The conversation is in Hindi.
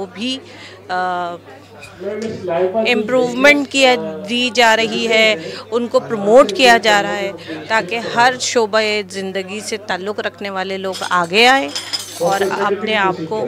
वो भी इम्प्रूवमेंट किया दी जा रही है, उनको प्रमोट किया जा रहा है, ताकि हर शोबे ज़िंदगी से ताल्लुक़ रखने वाले लोग आगे आए और अपने आप को